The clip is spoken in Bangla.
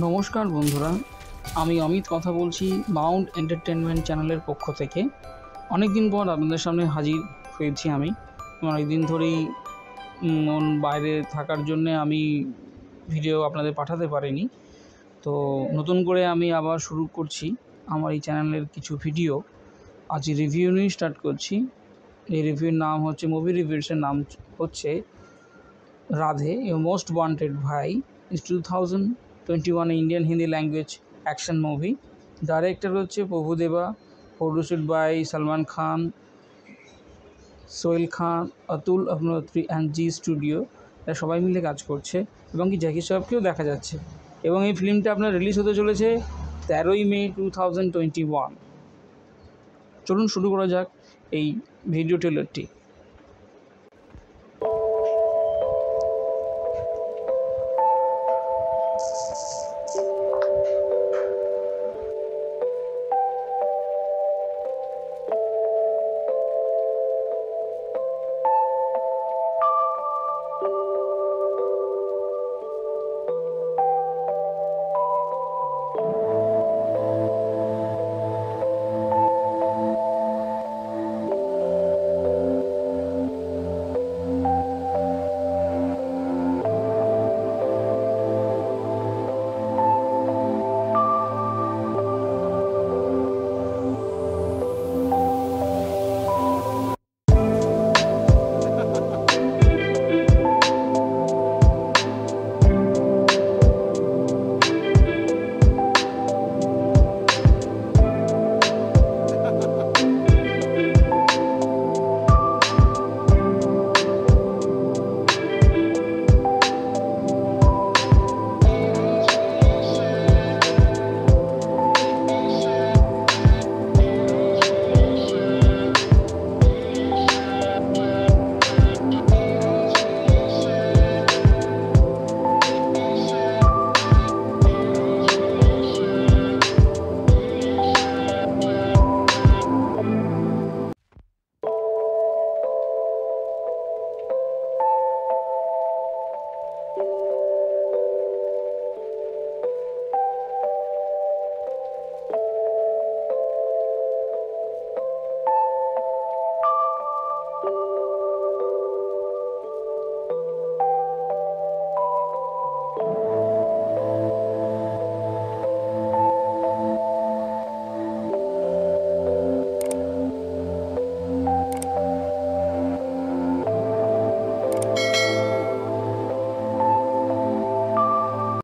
নমস্কার বন্ধুরা, আমি অমিত কথা বলছি মাউন্ট এন্টারটেনমেন্ট চ্যানেলের পক্ষ থেকে। অনেক দিন পর আপনাদের সামনে হাজির হয়েছি আমি। অনেক দিন ধরেই বাইরে থাকার জন্যে আমি ভিডিও আপনাদের পাঠাতে পারিনি। তো নতুন করে আমি আবার শুরু করছি আমার এই চ্যানেলের কিছু ভিডিও। আজ রিভিউ নিয়ে স্টার্ট করছি। এই রিভিউর নাম হচ্ছে, মুভি রিভিউসের নাম হচ্ছে, Radhe most wanted Bhai is two thousand twenty one Indian Hindi language action movie. Director হচ্ছে Prabhudeva produced by Salman Khan, Sohail Khan, Atul Agnihotri and Zee studio এরা সবাই মিলে কাজ করছে এবং কি জ্যাকি শ্রফকেও দেখা যাচ্ছে। এবং এই ফিল্মটা আপনার রিলিজ হতে চলেছে তেরোই May two thousand twenty one চলুন শুরু করা যাক এই ভিডিও ট্রেলারটি